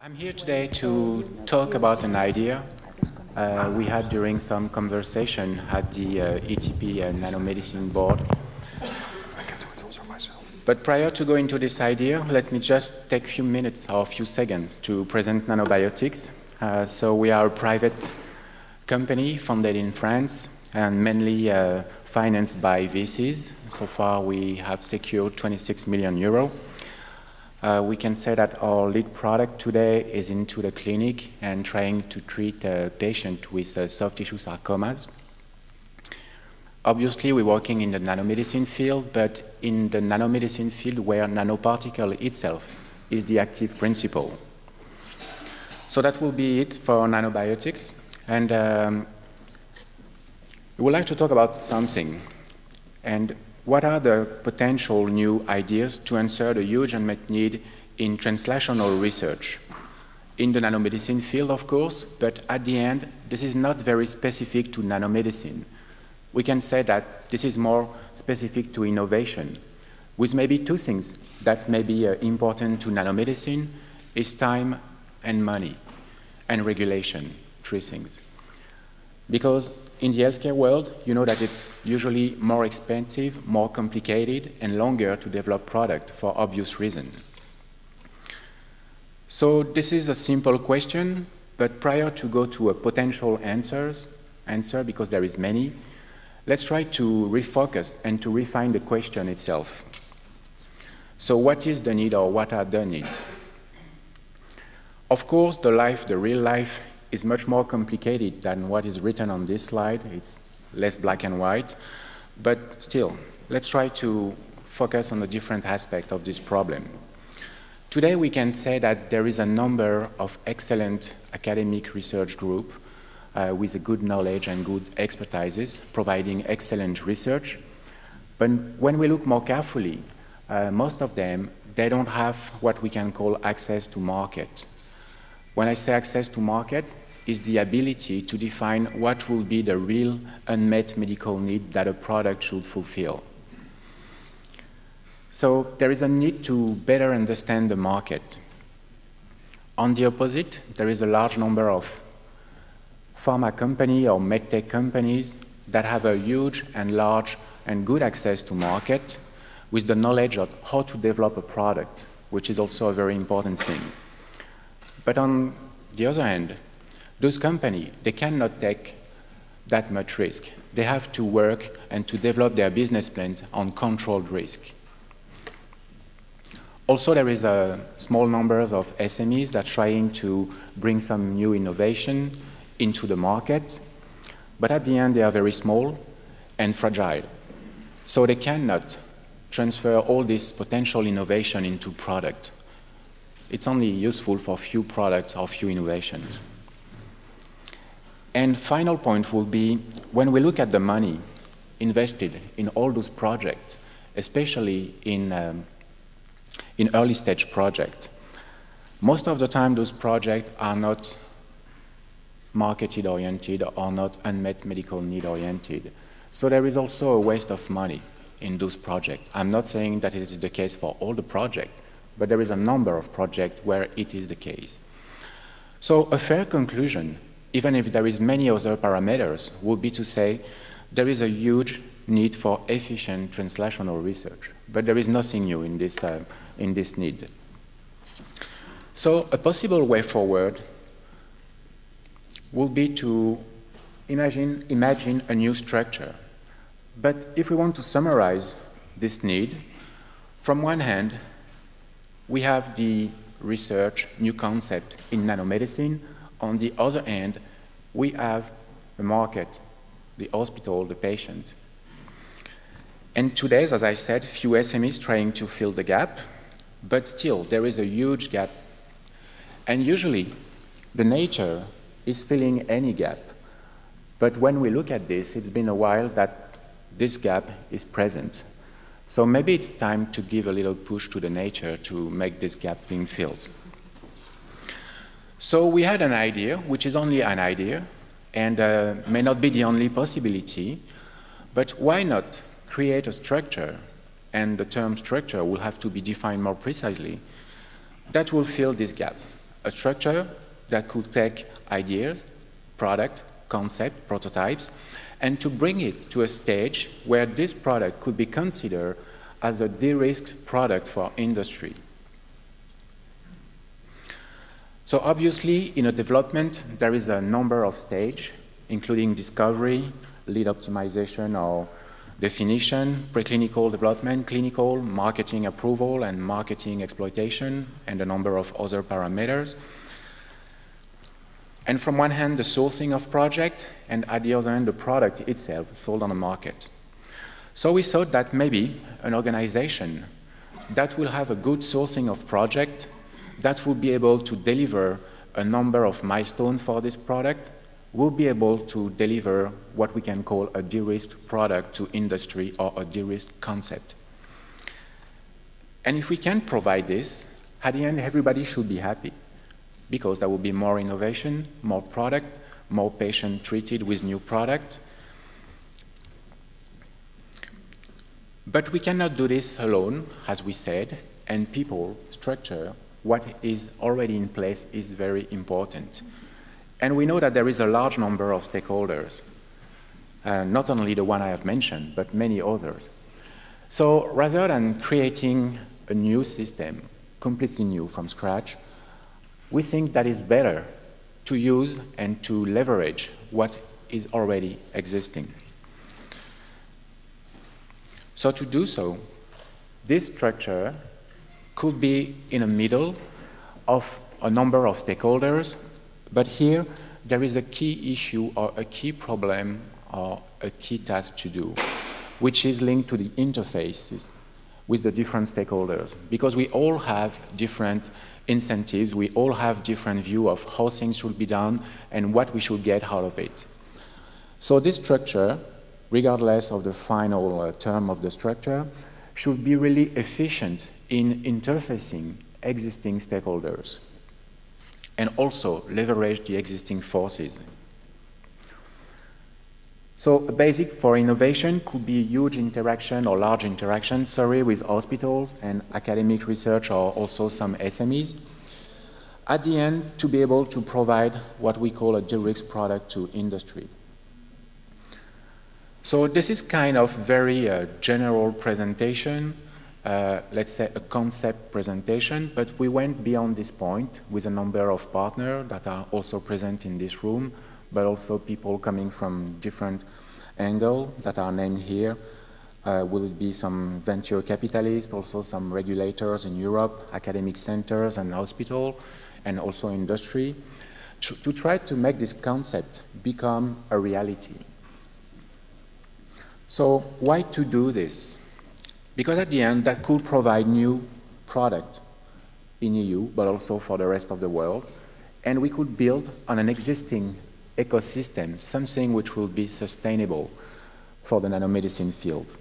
I'm here today to talk about an idea uh, we had during some conversation at the uh, ETP uh, Nanomedicine Board. But prior to going into this idea, let me just take a few minutes or a few seconds to present Nanobiotix. Uh, so we are a private company founded in France and mainly uh, financed by VCs. So far we have secured 26 million euro. Uh, we can say that our lead product today is into the clinic and trying to treat a patient with uh, soft tissue sarcomas. Obviously, we're working in the nanomedicine field, but in the nanomedicine field where nanoparticle itself is the active principle. So that will be it for Nanobiotix. And um, we would like to talk about something. And what are the potential new ideas to answer the huge unmet need in translational research? In the nanomedicine field, of course, but at the end, this is not very specific to nanomedicine. We can say that this is more specific to innovation, with maybe two things that may be uh, important to nanomedicine is time and money, and regulation, three things. Because in the healthcare world, you know that it's usually more expensive, more complicated, and longer to develop product for obvious reasons. So this is a simple question, but prior to go to a potential answers, answer, because there is many, let's try to refocus and to refine the question itself. So what is the need or what are the needs? Of course, the life, the real life, is much more complicated than what is written on this slide. It's less black and white. But still, let's try to focus on the different aspect of this problem. Today we can say that there is a number of excellent academic research groups uh, with a good knowledge and good expertises providing excellent research. But when we look more carefully, uh, most of them, they don't have what we can call access to market. When I say access to market, is the ability to define what will be the real unmet medical need that a product should fulfill. So there is a need to better understand the market. On the opposite, there is a large number of pharma companies or medtech companies that have a huge and large and good access to market with the knowledge of how to develop a product, which is also a very important thing. But on the other hand, those companies, they cannot take that much risk. They have to work and to develop their business plans on controlled risk. Also, there is a small numbers of SMEs that are trying to bring some new innovation into the market, but at the end they are very small and fragile. So they cannot transfer all this potential innovation into product it's only useful for few products or few innovations. And final point will be when we look at the money invested in all those projects, especially in, um, in early stage projects, most of the time those projects are not marketed oriented or not unmet medical need oriented. So there is also a waste of money in those projects. I'm not saying that it is the case for all the projects, but there is a number of projects where it is the case. So a fair conclusion, even if there is many other parameters, would be to say there is a huge need for efficient translational research, but there is nothing new in this, uh, in this need. So a possible way forward would be to imagine, imagine a new structure. But if we want to summarize this need, from one hand, we have the research, new concept in nanomedicine. On the other hand, we have the market, the hospital, the patient. And today, as I said, few SMEs trying to fill the gap, but still there is a huge gap. And usually, the nature is filling any gap. But when we look at this, it's been a while that this gap is present. So maybe it's time to give a little push to the nature to make this gap being filled. So we had an idea, which is only an idea, and uh, may not be the only possibility, but why not create a structure, and the term structure will have to be defined more precisely, that will fill this gap. a structure that could take ideas, product, concept, prototypes, and to bring it to a stage where this product could be considered as a de-risked product for industry. So obviously, in a development, there is a number of stages, including discovery, lead optimization or definition, preclinical development, clinical, marketing approval, and marketing exploitation, and a number of other parameters. And from one hand, the sourcing of project, and at the other hand, the product itself sold on the market. So we thought that maybe an organization that will have a good sourcing of project, that will be able to deliver a number of milestones for this product, will be able to deliver what we can call a de-risked product to industry or a de-risked concept. And if we can provide this, at the end, everybody should be happy because there will be more innovation, more product, more patient treated with new product. But we cannot do this alone, as we said, and people, structure, what is already in place is very important. And we know that there is a large number of stakeholders, uh, not only the one I have mentioned, but many others. So rather than creating a new system, completely new from scratch, we think that it's better to use and to leverage what is already existing. So to do so, this structure could be in the middle of a number of stakeholders but here, there is a key issue or a key problem or a key task to do, which is linked to the interfaces with the different stakeholders. Because we all have different incentives, we all have different view of how things should be done and what we should get out of it. So this structure, regardless of the final uh, term of the structure, should be really efficient in interfacing existing stakeholders and also leverage the existing forces. So a basic for innovation could be huge interaction or large interaction, sorry, with hospitals and academic research or also some SMEs. At the end, to be able to provide what we call a de-risk product to industry. So this is kind of very uh, general presentation uh, let's say, a concept presentation, but we went beyond this point with a number of partners that are also present in this room, but also people coming from different angles that are named here. Uh, will it be some venture capitalists, also some regulators in Europe, academic centers and hospital, and also industry, to, to try to make this concept become a reality. So why to do this? Because at the end, that could provide new product in EU, but also for the rest of the world. And we could build on an existing ecosystem, something which will be sustainable for the nanomedicine field.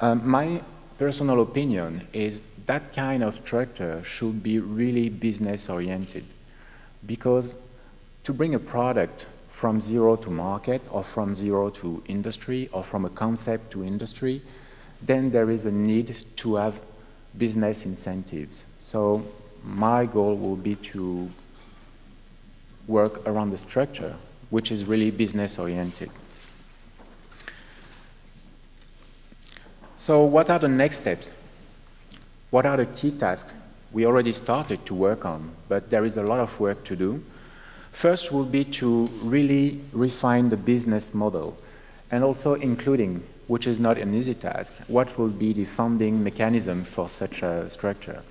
Um, my personal opinion is that kind of structure should be really business oriented because to bring a product from zero to market or from zero to industry or from a concept to industry, then there is a need to have business incentives. So my goal will be to work around the structure, which is really business oriented. So what are the next steps? What are the key tasks we already started to work on, but there is a lot of work to do. First will be to really refine the business model and also including, which is not an easy task, what will be the funding mechanism for such a structure?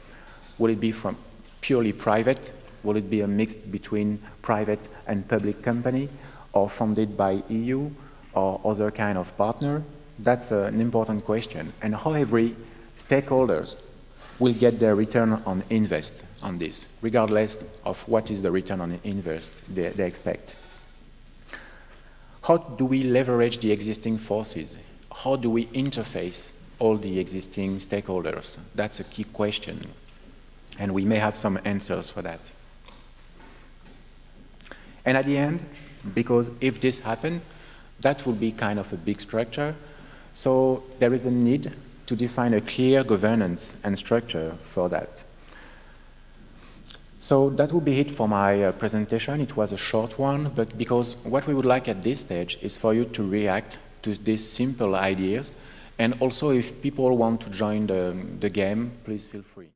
Will it be from purely private? Will it be a mix between private and public company or funded by EU or other kind of partner? That's an important question. And how every stakeholders will get their return on invest on this, regardless of what is the return on invest they, they expect. How do we leverage the existing forces? How do we interface all the existing stakeholders? That's a key question, and we may have some answers for that. And at the end, because if this happened, that will be kind of a big structure, so there is a need to define a clear governance and structure for that. So that will be it for my uh, presentation. It was a short one, but because what we would like at this stage is for you to react to these simple ideas. And also if people want to join the, the game, please feel free.